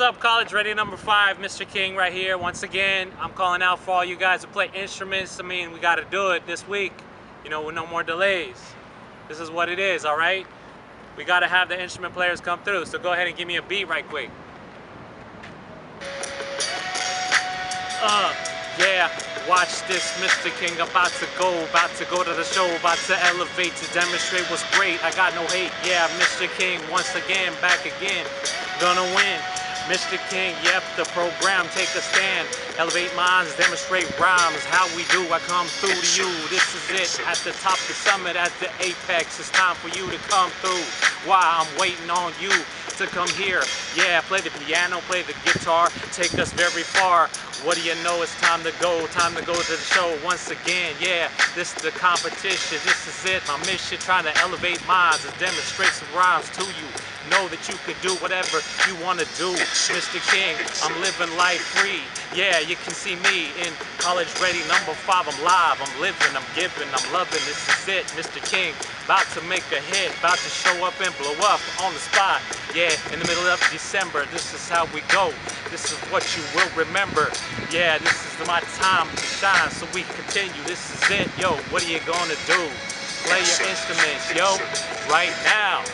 Up, college ready number five, Mr. King right here. Once again, I'm calling out for all you guys who play instruments. I mean, we got to do it this week, you know, with no more delays. This is what it is, all right? We got to have the instrument players come through. So go ahead and give me a beat right quick. Uh, yeah, watch this, Mr. King. About to go, about to go to the show, about to elevate to demonstrate what's great. I got no hate, yeah, Mr. King. Once again, back again, gonna win. Mr. King, yep, the program, take a stand. Elevate minds, demonstrate rhymes. How we do, I come through to you. This is it, at the top the summit, at the apex. It's time for you to come through. Why, I'm waiting on you to come here. Yeah, play the piano, play the guitar, take us very far. What do you know? It's time to go, time to go to the show once again. Yeah, this is the competition, this is it. My mission, trying to elevate minds and demonstrate some rhymes to you. Know that you can do whatever you want to do. Mr. King, I'm living life free. Yeah, you can see me in college ready number five. I'm live, I'm living, I'm giving, I'm loving. This is it, Mr. King. About to make a hit, about to show up and blow up on the spot. Yeah, in the middle of December, this is how we go. This is what you will remember. Yeah, this is my time to shine, so we continue. This is it, yo. What are you gonna do? Play your instruments, yo, right now.